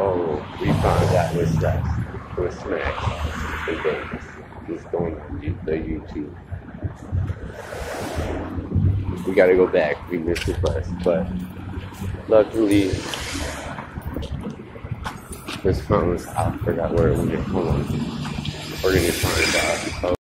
Oh, we found that was uh, that was Smack, and then he's going to the YouTube. We gotta go back. We missed the bus, but luckily this phone was I forgot where it was. Hold on. We're gonna find out.